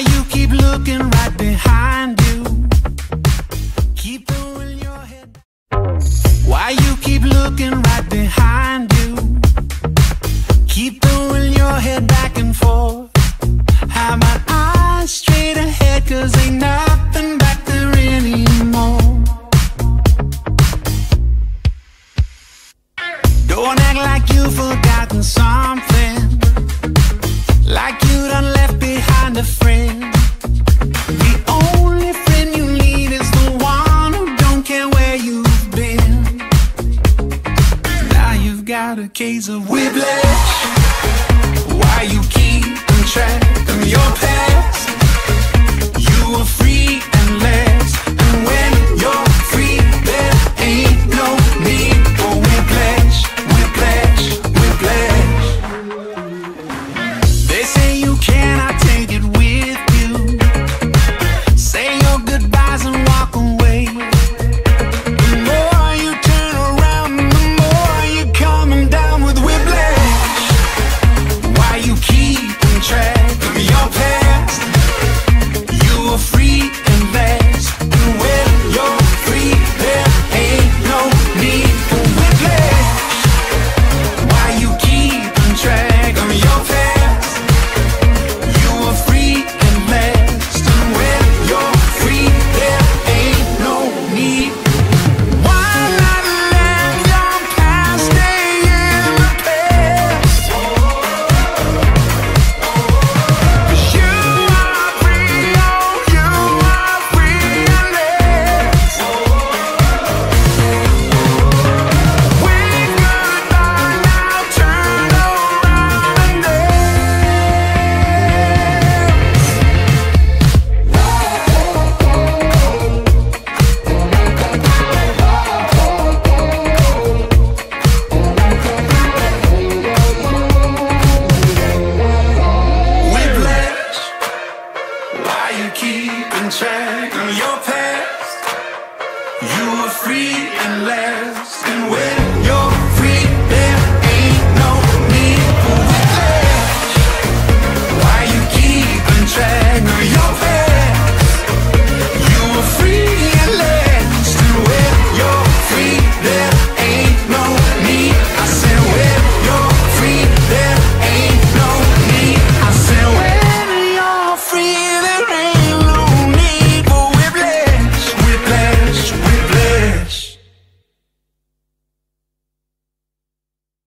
you keep looking right behind you? Keep throwing your head. Why you keep looking right behind you? Keep throwing your head back and forth. How about eyes straight ahead? Cause ain't nothing back there anymore. Don't act like you've forgotten something. got a case of whiplash. and track on your past. You were free and last. And